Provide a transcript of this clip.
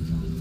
Mm-hmm.